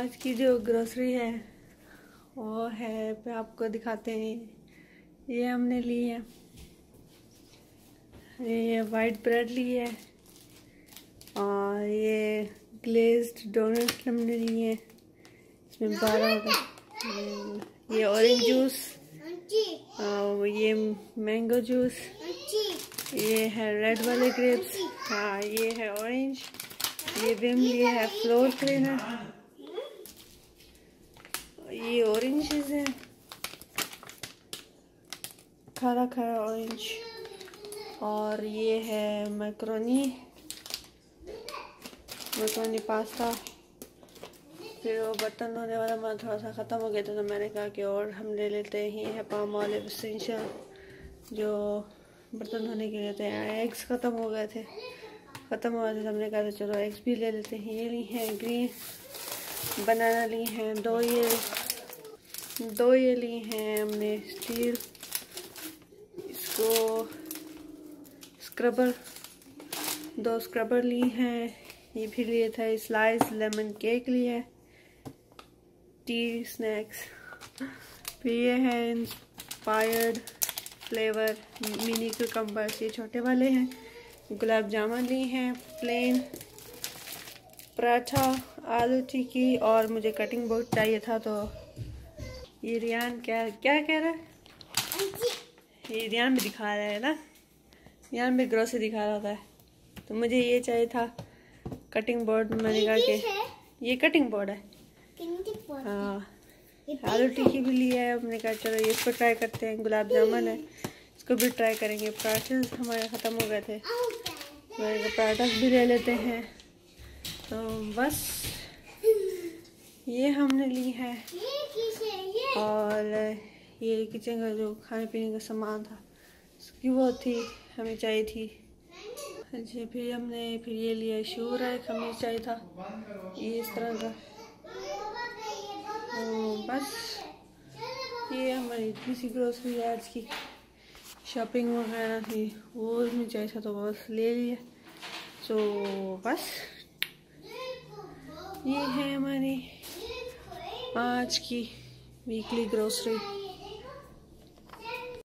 आज की जो ग्रोसरी है, वो है पे आपको दिखाते हैं। ये हमने ली है। ये वाइट ब्रेड ली है और ये ग्लेज्ड डोनट्स हमने ली है। इसमें बारह होगा ये ऑरेंज जूस और ये मैंगो जूस ये है रेड वाले ग्रेप्स हाँ ये है ऑरेंज ये विम लिए है फ्लोर क्लीनर ये ऑरेंजेस है खारा खारा ऑरेंज और ये है मैक्रोनी मैक्रोनी पास्ता फिर वो बर्तन धोने वाला मैं थोड़ा सा ख़त्म हो गया था तो मैंने कहा कि और हम ले लेते हैं है पाम ऑलिव एसेंशियल जो बर्तन धोने के लिए हैं। एग्स ख़त्म हो गए थे। ख़त्म हो गए थे तो हमने कहा था, चलो एग्स भी ले लेते हैं। ये ली हैं ग्रीन बनाना ली हैं, दो ये दो ये ली हैं हमने स्टील इसको स्क्रबर दो स्क्रबर ली हैं, ये भी लिए था स्लाइस लेमन केक लिए टी स्नैक्स फिर ये है इंस्पायर्ड फ्लेवर मिनी कम्बर्स ये छोटे वाले हैं, गुलाब जामुन ली हैं प्लेन पराठा, आलू टिक्की, और मुझे कटिंग बोर्ड चाहिए था तो ये रियान क्या क्या कह रहा है? ये रियान भी दिखा रहा है ना? रियान भी ग्रोसरी दिखा रहा था। तो मुझे ये चाहिए था कटिंग बोर्ड मैंने कहा कि ये कटिंग बोर्ड है? हाँ। आलू टिक्की भी लिया है। हमने कहा चलो ये इसको ट्राई करते हैं। गुलाब जामुन है। इसको भी ट्राई करेंगे। पराठे हमारे ख़त्म हो गए थे। मैंने पराठा भी ले लेते हैं। तो बस। ये हमने ली है। और ये किचन का जो खाने पीने का सामान था उसकी वो थी हमें चाहिए थी। जी फिर हमने फिर ये लिया शू है हमें चाहिए था। ये इस तरह का। तो बस ये हमारी इतनी सी ग्रोसरी है आज की। शॉपिंग वगैरह थी वो भी चाहिए था तो बस ले लिया। तो बस ये है हमारी आज की वीकली ग्रोसरी